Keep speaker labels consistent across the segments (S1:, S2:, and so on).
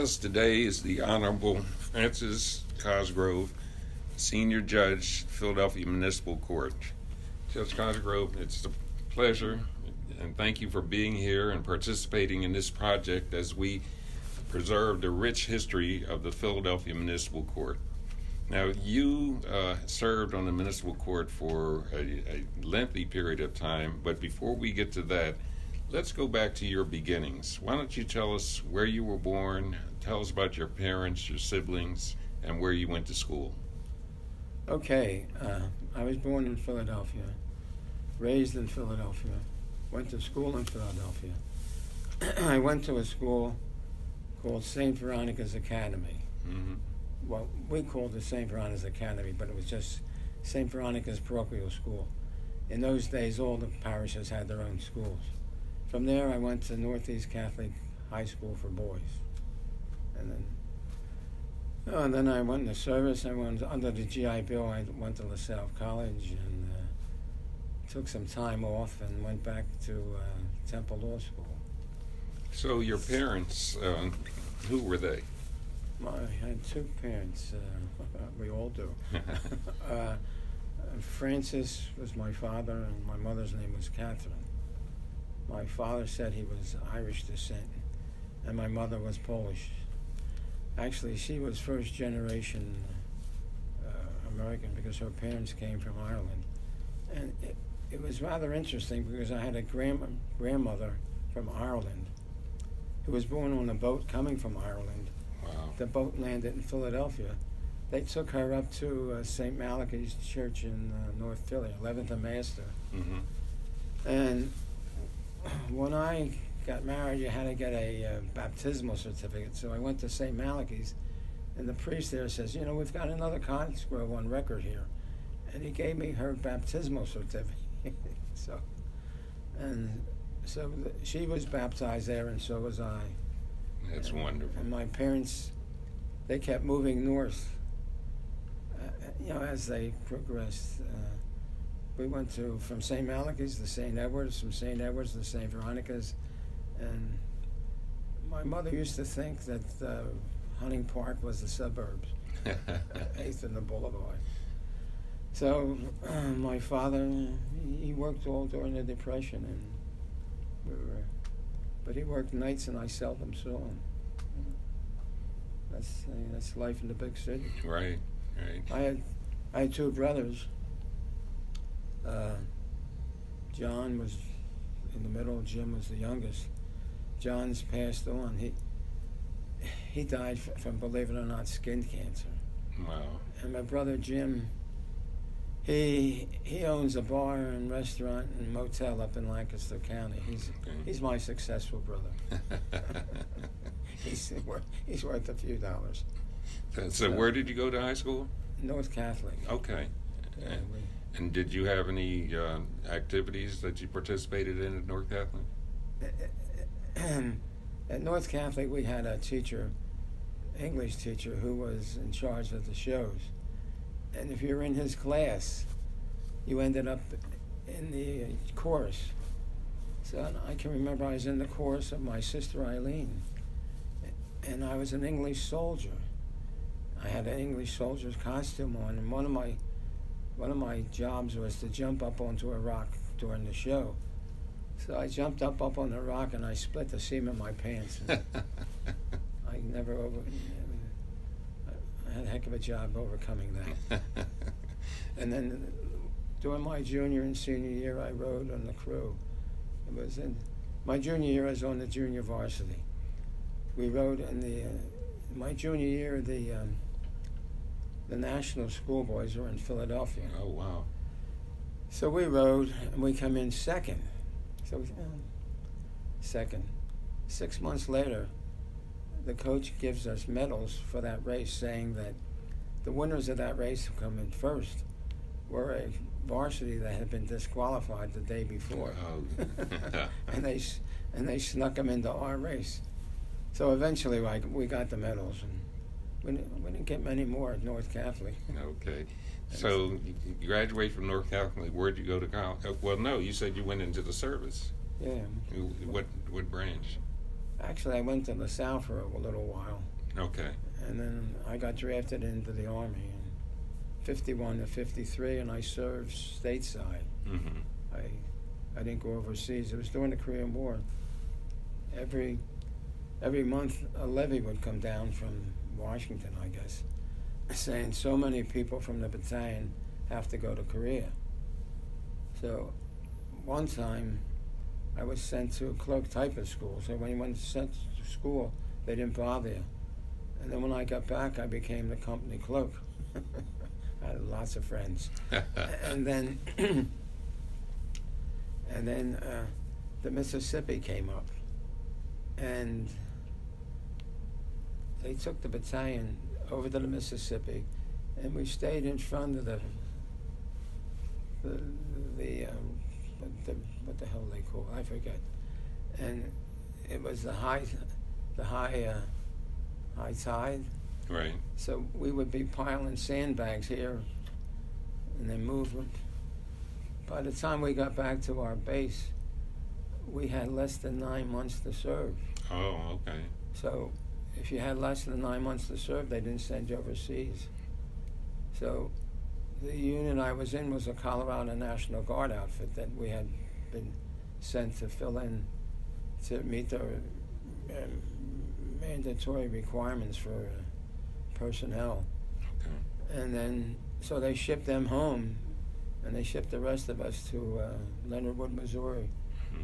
S1: Us today is the Honorable Francis Cosgrove, Senior Judge, Philadelphia Municipal Court. Judge Cosgrove, it's a pleasure and thank you for being here and participating in this project as we preserve the rich history of the Philadelphia Municipal Court. Now, you uh, served on the municipal court for a, a, lengthy period of time, but before we get to that, let's go back to your beginnings. Why don't you tell us where you were born, tell us about your parents, your siblings, and where you went to school?
S2: Okay, uh, I was born in Philadelphia, raised in Philadelphia, went to school in Philadelphia. I went to a school called St. Veronica's Academy. Mm-hmm well, we called it St. Veronica's Academy, but it was just St. Veronica's parochial school. In those days, all the parishes had their own schools. From there, I went to Northeast Catholic High School for boys, and then, oh, and then I went into service. I went under the GI Bill. I went to LaSalle College and uh, took some time off and went back to uh, Temple Law School.
S1: So your parents, uh, who were they?
S2: I had two parents. Uh, we all do. uh, Francis was my father, and my mother's name was Catherine. My father said he was Irish descent, and my mother was Polish. Actually, she was first generation uh, American because her parents came from Ireland. And it, it was rather interesting because I had a grand, grandmother from Ireland who was born on a boat coming from Ireland the boat landed in Philadelphia, they took her up to uh, St. Malachy's Church in uh, North Philly, 11th and Master. Mm-hmm. And when I got married, you had to get a uh, baptismal certificate. So I went to St. Malachy's, and the priest there says, You know, we've got another Cosgrove on record here. And he gave me her baptismal certificate. so, and so the, she was baptized there, and so was I.
S1: That's
S2: and,
S1: wonderful.
S2: And my parents they kept moving north. Uh, you know, as they progressed, uh, we went to from St. Malachy's to St. Edwards, from St. Edwards to St. Veronica's, and my mother used to think that uh, Hunting Park was the suburbs, Eighth and the Boulevard. So uh, my father, he worked all during the Depression, and we were, but he worked nights, and I seldom saw him. That's uh, that's life in the big city.
S1: Right, right.
S2: I had I had two brothers. Uh, John was in the middle. Jim was the youngest. John's passed on. He he died from, believe it or not, skin cancer.
S1: Wow.
S2: And my brother Jim, he he owns a bar and restaurant and motel up in Lancaster County. He's okay. he's my successful brother. he's worth he's worth a few dollars.
S1: So, where did you go to high school?
S2: North Catholic.
S1: Okay. Yeah, and, we, and, did you have any uh, activities that you participated in at North Catholic?
S2: at North Catholic, we had a teacher, English teacher, who was in charge of the shows. And if you were in his class, you ended up in the chorus. So I can remember I was in the chorus of my sister Eileen and I was an English soldier. I had an English soldier's costume on, and one of my one of my jobs was to jump up onto a rock during the show. So I jumped up up on the rock and I split the seam in my pants. I never over. I had a heck of a job overcoming that. and then during my junior and senior year, I rode on the crew. It was in my junior year. I was on the junior varsity we rode in the uh, my junior year. The um, the national schoolboys were in Philadelphia.
S1: Oh wow!
S2: So we rode and we come in second. So we, uh, second. Six months later, the coach gives us medals for that race, saying that the winners of that race who come in first were a varsity that had been disqualified the day before, oh. and they and they snuck them into our race. So eventually, like, we got the medals, and we didn't, we didn't get many more at North Catholic.
S1: Okay. So you graduated from North Catholic. Where'd you go to college? Uh, well, no, you said you went into the service.
S2: Yeah.
S1: What what branch?
S2: Actually, I went to LaSalle for a little while,
S1: Okay.
S2: and then I got drafted into the Army in 51 to 53, and I served stateside.
S1: Mm-hmm.
S2: I, I didn't go overseas. It was during the Korean War. Every, every month, a levy would come down from Washington, I guess, saying so many people from the battalion have to go to Korea. So, one time, I was sent to a clerk typist school. So when you went sent to school, they didn't bother you. And then when I got back, I became the company clerk. I had lots of friends and then and then uh, the Mississippi came up, and they took the battalion over to the Mississippi, and we stayed in front of the the the um, what the what the hell they call it? I forget, and it was the high the high uh, high tide.
S1: right.
S2: So we would be piling sandbags here and then move them. By the time we got back to our base, we had less than nine months to serve.
S1: Oh, okay.
S2: So if you had less than nine months to serve, they didn't send you overseas. So the unit I was in was a Colorado National Guard outfit that we had been sent to fill in to meet the um, mandatory requirements for uh, personnel.
S1: Okay.
S2: And then, so they shipped them home, and they shipped the rest of us to uh, Leonard Wood, Missouri,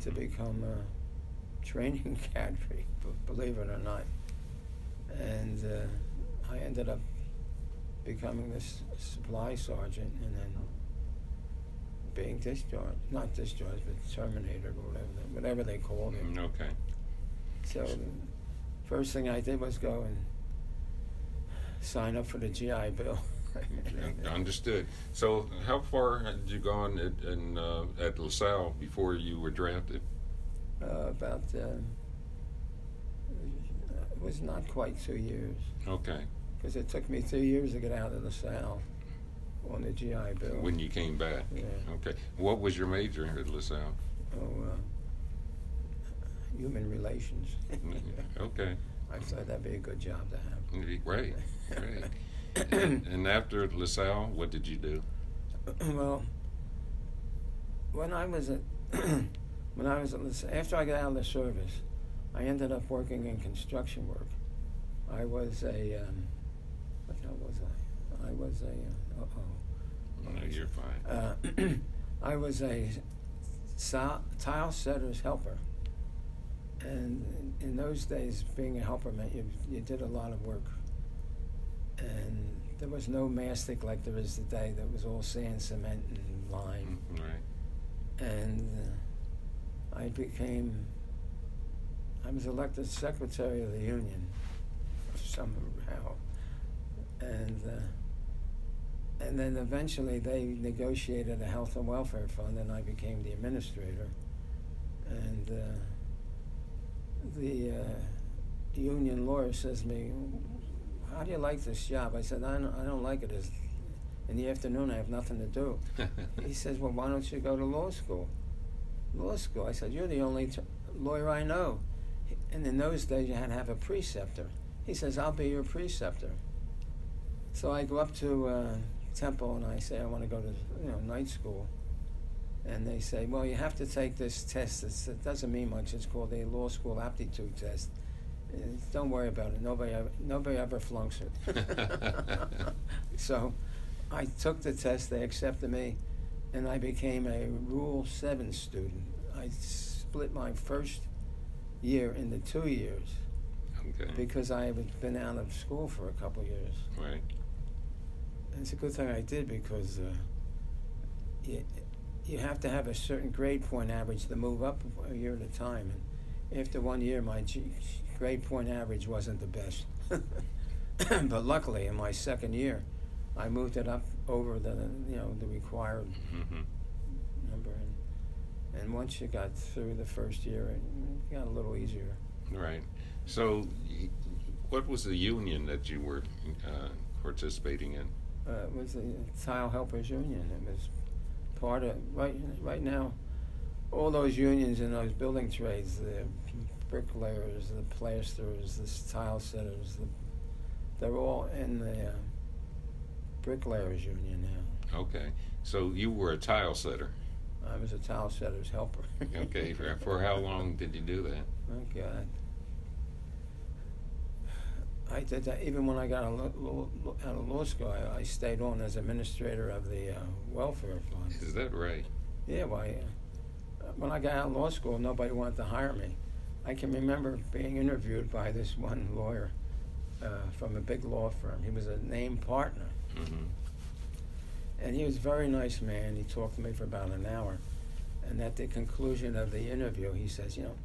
S2: to
S1: Mhm.
S2: become a training cadre, b- believe it or not. And uh, I ended up becoming this supply sergeant, and then being discharged, not discharged, but terminated or whatever, they- whatever they called it.
S1: Mm, Okay.
S2: So the first thing I did was go and sign up for the GI Bill.
S1: Understood. So, how far had you gone at, in, uh, at LaSalle before you were drafted?
S2: uh, about uh, was not quite two years
S1: Okay.
S2: because it took me two years to get out of the South on the GI Bill.
S1: When you came back.
S2: Yeah.
S1: Okay. What was your major at LaSalle?
S2: oh, uh, human relations.
S1: Okay.
S2: I thought that'd be a good job to have.
S1: Great, great. and, and after LaSalle, what did you do?
S2: well, when I was at when I was at Lis- after I got out of the service, I ended up working in construction work. I was a um, what the hell was I? I was a uh oh.
S1: No, you're fine.
S2: Uh, I was a sa- tile setter's helper, and in, in those days, being a helper meant you you did a lot of work. And there was no mastic like there is today. That was all sand, cement, and lime.
S1: Mm, Right.
S2: And uh, I became. I was elected secretary of the union somehow, and. Uh, and then eventually they negotiated a health and welfare fund, and I became the administrator. And uh, the uh, union lawyer says to me, "How do you like this job?" I said, "I don't, I don't like it. It's, in the afternoon, I have nothing to do." he says, "Well, why don't you go to law school?" Law school. I said, "You're the only t- lawyer I know." And in those days, you had to have a preceptor. He says, "I'll be your preceptor." So I go up to uh, Temple and I say I want to go to you know night school, and they say, well, you have to take this test. It's, it doesn't mean much. It's called the law school aptitude test. Uh, don't worry about it. Nobody ever, nobody ever flunks it. so I took the test. They accepted me, and I became a Rule Seven student. I split my first year into two years
S1: okay.
S2: because I had been out of school for a couple of years.
S1: Right.
S2: And it's a good thing I did because uh, you, you have to have a certain grade point average to move up a year at a time. And after one year, my G- grade point average wasn't the best. but luckily, in my second year, I moved it up over the you know the required
S1: hmm
S2: number. And, once you got through the first year, it got a little easier.
S1: Right. So, what was the union that you were uh, participating in?
S2: uh, it was the Tile Helpers Union. It was part of right right now. All those unions in those building trades, they're bricklayers, the plasterers, the tile setters, the, they're all in the uh, bricklayers union now.
S1: Okay. So you were a tile setter.
S2: I was a tile setter's helper.
S1: Okay. For, for how long did you do that?
S2: Oh God. I did that even when I got out of law, law, out of law school. I, I stayed on as administrator of the uh, welfare fund.
S1: Is that right?
S2: Yeah, why? Uh, when I got out of law school, nobody wanted to hire me. I can remember being interviewed by this one lawyer uh, from a big law firm. He was a named partner,
S1: Mm-hmm.
S2: And he was a very nice man. He talked to me for about an hour, and at the conclusion of the interview, he says, "You know,"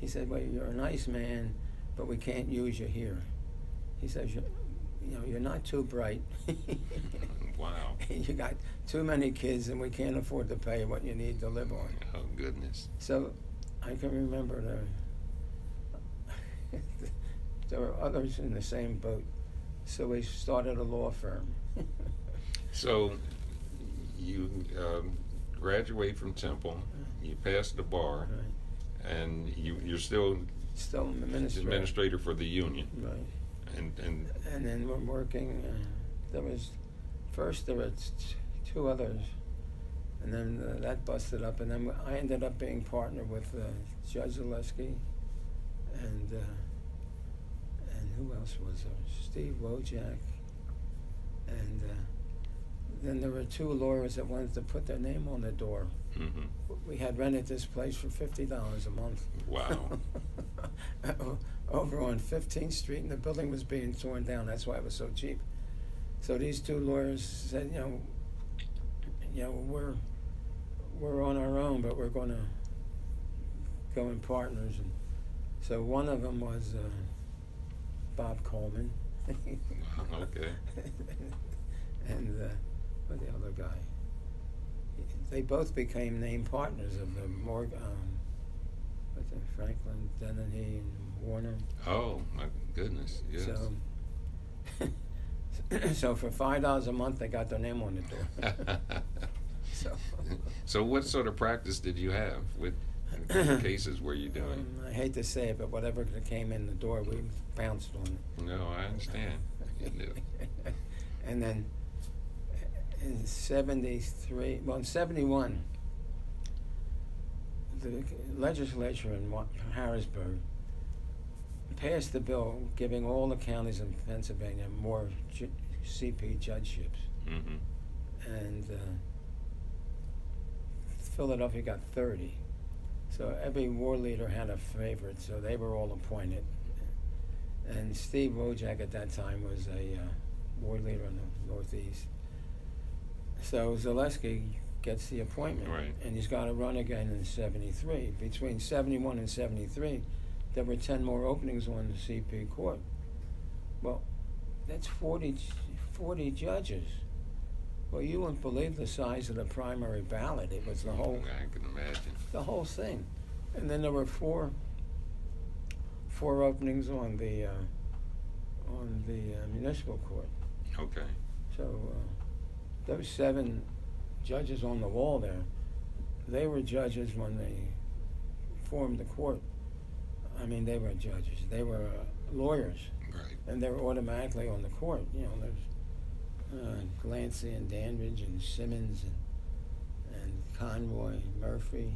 S2: he said, "Well, you're a nice man, but we can't use you here." He says, "You, you know, you're not too bright."
S1: Wow.
S2: you got too many kids, and we can't afford to pay what you need to live on.
S1: Oh goodness.
S2: So I can remember there, there were others in the same boat. So we started a law firm.
S1: So you um, graduate from Temple. You pass the bar,
S2: right.
S1: and you you're still
S2: Still an administrator.
S1: administrator for the union.
S2: Right.
S1: And and
S2: And then we're working. Uh, there was first there were t- two others, and then uh, that busted up. And then I ended up being partner with uh, Judge Zaleski, and uh, and who else was there? Steve Wojak, and uh, then there were two lawyers that wanted to put their name on the door.
S1: mhm.
S2: We had rented this place for fifty dollars a month.
S1: Wow.
S2: Over on Fifteenth Street, and the building was being torn down. That's why it was so cheap. So these two lawyers said, you know, you know, we're we're on our own, but we're going to go in partners. And so one of them was uh, Bob Coleman.
S1: okay.
S2: and uh, what the other guy? They both became named partners of the Morgan, um, what's it, Franklin, Dennehey, and Warner.
S1: Oh my goodness. Yes.
S2: So, so for five dollars a month, they got their name on the door. so,
S1: so what sort of practice did you have? What cases were you doing?
S2: um, I hate to say it, but whatever came in the door, we bounced on it.
S1: No, I understand.
S2: And then in 73, well, in 71, the legislature in Harrisburg passed the bill giving all the counties in Pennsylvania more ju- CP judgeships.
S1: hmm
S2: And uh, Philadelphia got 30. So every war leader had a favorite, so they were all appointed. And Steve Wojak at that time was a uh, war leader in the Northeast. So Zaleski gets the appointment,
S1: Right.
S2: and he's got to run again in '73. Between '71 and '73, there were 10 more openings on the CP court. Well, that's 40, 40 judges. Well, you wouldn't believe the size of the primary ballot. It was the whole
S1: I can imagine.
S2: the whole thing. And then there were four four openings on the uh, on the uh, municipal court.
S1: Okay.
S2: So uh, those seven judges on the wall there, they were judges when they formed the court. I mean, they were judges. They were uh, lawyers,
S1: Right.
S2: and they were automatically on the court. You know, there's uh, Glancy and Dandridge and Simmons and and Conroy, Murphy,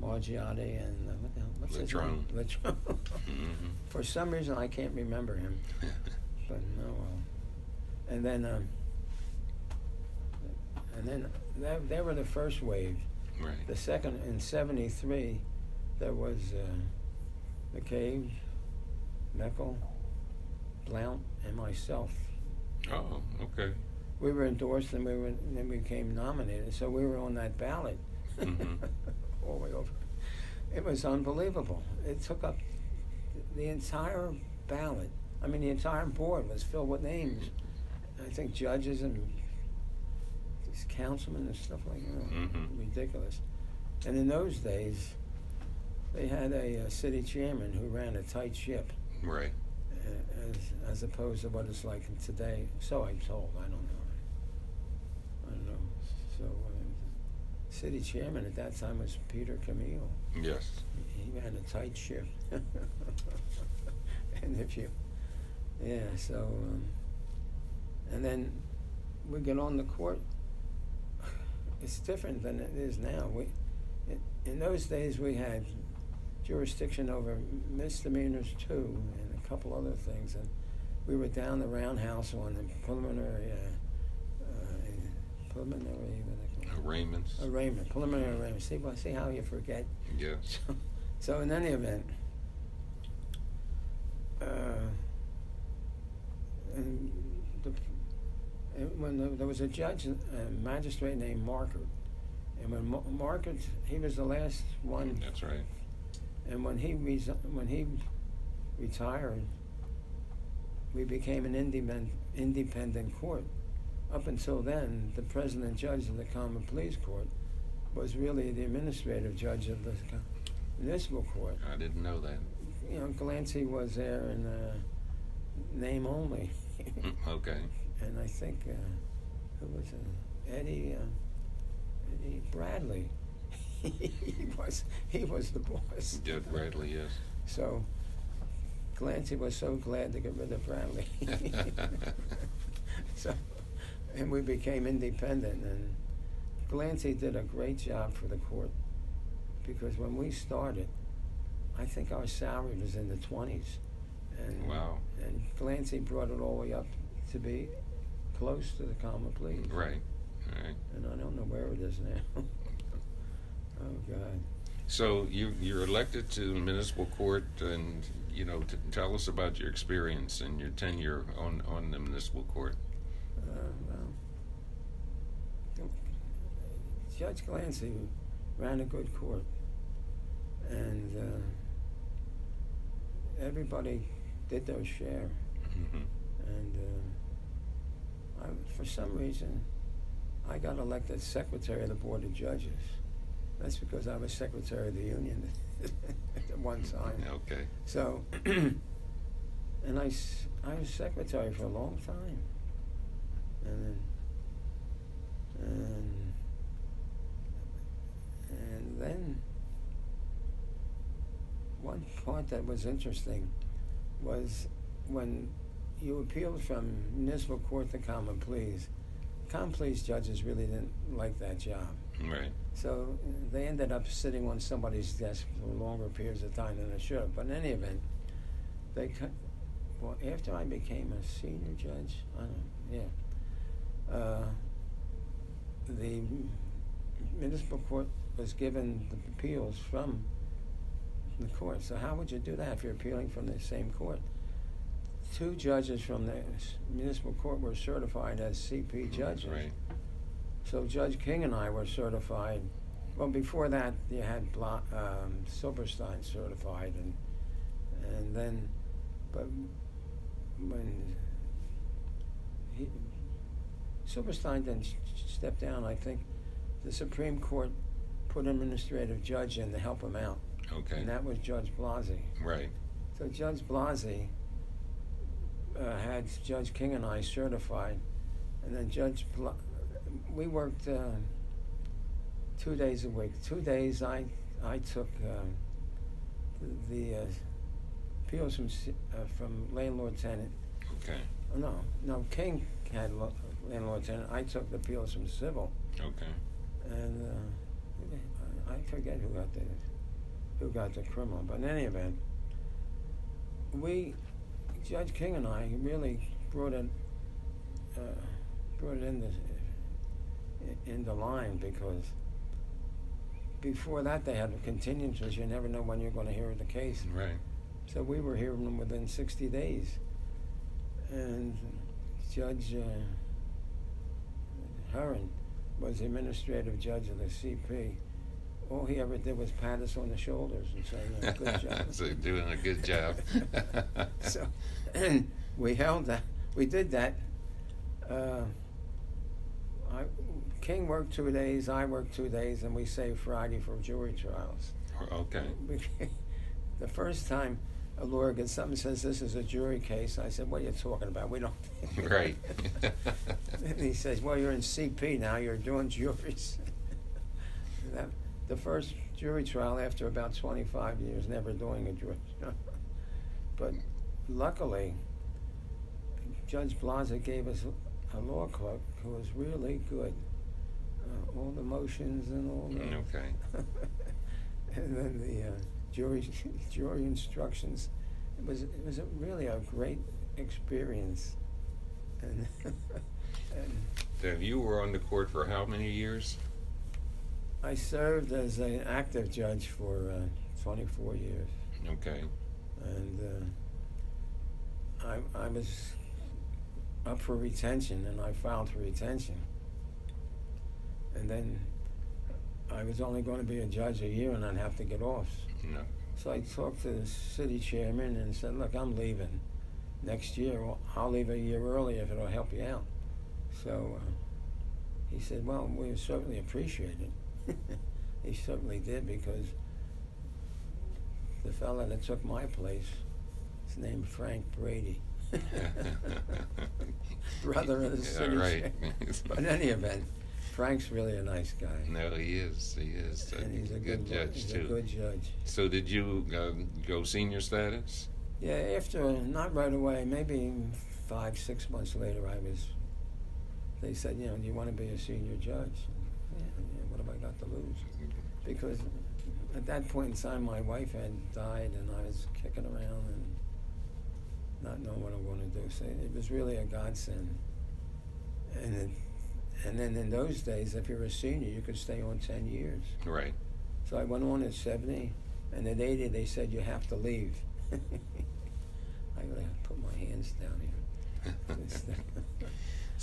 S2: Margiotti, and uh, what the hell, what's his name? Latrone.
S1: hmm
S2: For some reason, I can't remember him, but no. well. And then, um, and then that, they were the first wave.
S1: right.
S2: The second in '73, there was uh, McCabe, Meckel, Blount, and myself.
S1: Oh, okay.
S2: We were endorsed, and we were then we became nominated. So we were on that ballot
S1: Mhm.
S2: all the way over. It was unbelievable. It took up the entire ballot. I mean, the entire board was filled with names. I think judges and these councilmen and stuff like that.
S1: Mhm.
S2: Ridiculous. And in those days, they had a, uh city chairman who ran a tight ship,
S1: Right.
S2: as as opposed to what it's like today. So I'm told. I don't know. I don't know. So uh, city chairman at that time was Peter Camiel.
S1: Yes.
S2: He ran a tight ship. and if you, yeah, so, um, and then we get on the court. It's different than it is now. We, in, in those days, we had jurisdiction over misdemeanors too, and a couple other things, and we were down the roundhouse on the preliminary, uh, uh, preliminary, what they call?
S1: Arraignments.
S2: arraignment, preliminary arraignment. See, well, see how you forget.
S1: Yes.
S2: So, so in any event, uh, and when the, there was a judge, a magistrate named Markert, and when Ma- Markert, he was the last one,
S1: That's right.
S2: and when he resi- when he retired, we became an independent independent court. Up until then, the president judge of the common pleas court was really the administrative judge of the municipal court.
S1: I didn't know that.
S2: You know, Glancy was there in uh, name only,
S1: okay.
S2: And I think uh, who was uh, Eddie uh, Eddie Bradley. he was he was the boss.
S1: Judge Bradley, yes.
S2: So Glancy was so glad to get rid of Bradley. so, and we became independent. And Glancy did a great job for the court because when we started, I think our salary was in the twenties. And
S1: Wow.
S2: And Glancy brought it all the way up to be close to the common pleas.
S1: Right. Right.
S2: And I don't know where it is now. oh God.
S1: So you you're elected to the municipal court, and you know, t- tell us about your experience and your tenure on on the municipal court.
S2: Uh, well, Judge Glancy ran a good court, and uh, everybody did their share.
S1: hmm
S2: And uh, I, for some reason, I got elected secretary of the board of judges. That's because I was secretary of the union at one time.
S1: Okay.
S2: So, and I, I was secretary for a long time. And then, and, and then, one part that was interesting was when you appealed from municipal court to common pleas, common pleas judges really didn't like that job.
S1: Right.
S2: So they ended up sitting on somebody's desk for longer periods of time than they should have. But in any event, they cut. Well, after I became a senior judge, I don't. Yeah. Uh, the municipal court was given the appeals from the court. So how would you do that if you're appealing from the same court? Two judges from the municipal court were certified as CP judges.
S1: Right.
S2: So Judge King and I were certified. Well, before that, you had Bla- um, Silverstein certified, and and then, but when he, Silverstein then stepped down, I think the Supreme Court put an administrative judge in to help him out,
S1: Okay.
S2: and that was Judge Blasi.
S1: Right.
S2: So Judge Blasi uh, had Judge King and I certified, and then Judge Bla- we worked uh, two days a week. Two days I I took um, the, the uh, appeals from uh, from landlord tenant.
S1: Okay.
S2: Oh, no, no King had lo- landlord tenant. I took the appeals from civil,
S1: Okay.
S2: and uh, I I forget who got the who got the criminal. But in any event, we Judge King and I really brought it uh, brought it in the in the line because before that they had continuances. You never know when you're going to hear the case.
S1: Right.
S2: So we were hearing them within 60 days. And Judge uh, Herron was the administrative judge of the CP. All he ever did was pat us on the shoulders and say, good job.
S1: so doing a good job.
S2: so we held that. We did that. Uh, I, King worked two days, I worked two days, and we saved Friday for jury trials.
S1: okay.
S2: The first time a lawyer gets something and says this is a jury case, I said, "What are you talking about? We don't."
S1: Right.
S2: and he says, "Well, you're in CP now. You're doing juries." that, the first jury trial after about 25 years, never doing a jury. trial. but luckily, Judge Blasi gave us a law clerk who was really good. Uh, all the motions and all the.
S1: Mm, Okay.
S2: and then the uh, jury jury instructions. It was it was a, really a great experience. And, and
S1: you were on the court for how many years?
S2: I served as an active judge for uh, 24 years,
S1: Okay.
S2: and uh, I I was up for retention, and I filed for retention. And then I was only going to be a judge a year, and I'd have to get off.
S1: No.
S2: So I talked to the city chairman and said, "Look, I'm leaving next year. I'll leave a year early if it'll help you out." So uh, he said, "Well, we certainly appreciate it." he certainly did because the fellow that took my place is named Frank Brady, brother of the
S1: Yeah,
S2: city
S1: right.
S2: But in any event, Frank's really a nice guy.
S1: no, he is. He is.
S2: And he's a good,
S1: judge
S2: he's
S1: too.
S2: a good judge.
S1: So, did you um, go senior status?
S2: Yeah, after not right away, maybe five, six months later, I was. They said, you know, do you want to be a senior judge? Yeah, yeah, what have I got to lose? Because at that point in time, my wife had died, and I was kicking around and not knowing what I'm going to do. So it was really a godsend. And it, and then in those days, if you were a senior, you could stay on ten years.
S1: Right.
S2: So I went on at 70, and at 80 they said you have to leave. I gotta put my hands down here.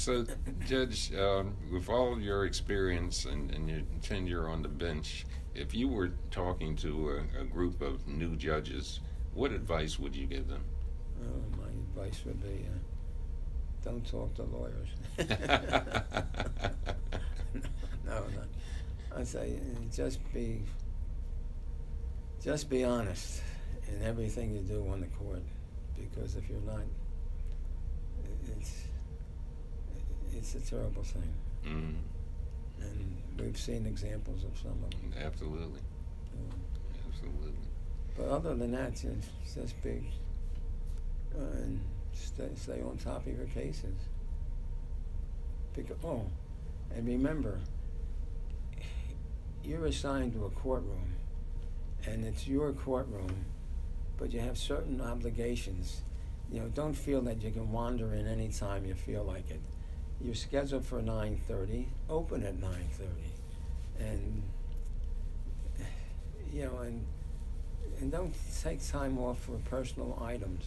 S1: So, Judge, um, with all your experience and, and your tenure on the bench, if you were talking to a, a group of new judges, what advice would you give them?
S2: oh, my advice would be, uh, don't talk to lawyers. no, no. I say uh, just be, just be honest in everything you do on the court, because if you're not, it's, it's a terrible thing.
S1: mm,
S2: and we've seen examples of some of them.
S1: absolutely. Absolutely.
S2: but other than that, just, just be uh, and stay, stay on top of your cases. Because, oh, and remember, you're assigned to a courtroom, and it's your courtroom, but you have certain obligations. You know, don't feel that you can wander in any time you feel like it. You're scheduled for 9:30. Open at 9:30, and you know, and and don't take time off for personal items.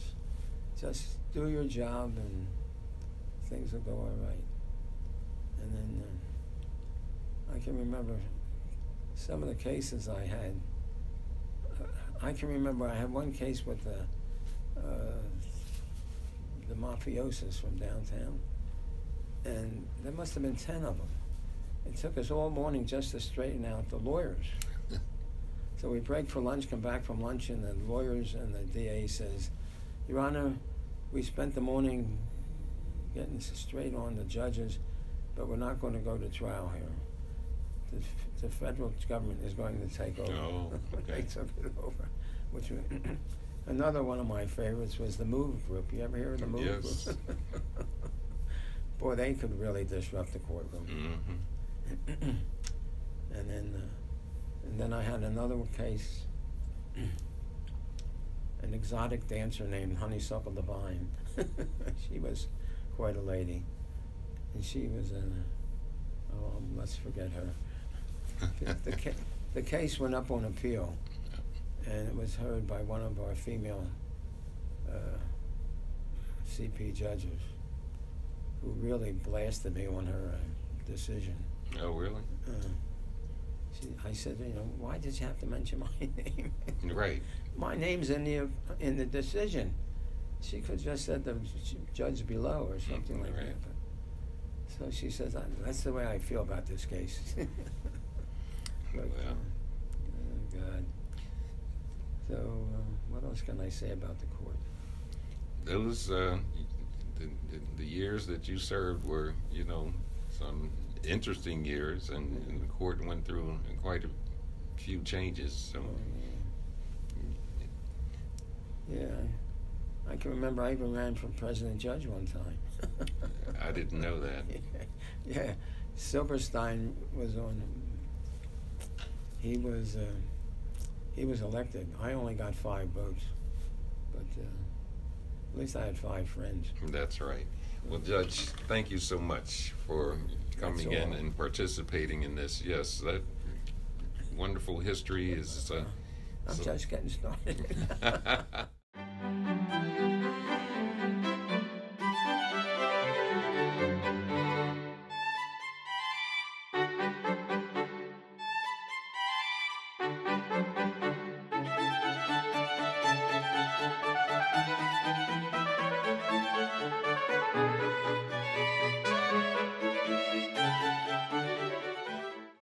S2: Just do your job, and things will go all right. And then uh, I can remember some of the cases I had. Uh, I can remember I had one case with the uh, the mafiosos from downtown, and there must have been ten of them. It took us all morning just to straighten out the lawyers. So we break for lunch, come back from lunch, and the lawyers and the DA says, Your Honor, we spent the morning getting straight on the judges, but we're not going to go to trial here. The, the federal government is going to take over.
S1: Oh,
S2: they took it over. Which another one of my favorites was the Move Group. You ever hear of the Move
S1: Yes.
S2: Group? Boy, they could really disrupt the courtroom
S1: hmm
S2: and then uh, and then I had another case, an exotic dancer named Honeysuckle Divine. she was quite a lady, and she was in. a oh let's forget her. The, the, ca- the case went up on appeal, and it was heard by one of our female uh, CP judges, who really blasted me on her uh, decision.
S1: Oh, really?
S2: Uh, she, I said, you know, why did you have to mention my name?
S1: Right.
S2: my name's in the in the decision. She could just said the judge below or something like that. But, so she says, that's the way I feel about this case. but,
S1: Well.
S2: uh, oh God. So uh, what else can I say about the court?
S1: Those uh, the, the, the years that you served were, you know, some interesting years, and, and the court went through quite a few changes. So
S2: Yeah, I can remember I even ran for president judge one time.
S1: I didn't know that.
S2: yeah, Silverstein was on. He was uh, he was elected. I only got five votes, but uh, at least I had five friends.
S1: That's right. Well, Judge, thank you so much for coming in
S2: all.
S1: and participating in this. Yes, that wonderful history is. Uh,
S2: I'm
S1: so-
S2: just getting started.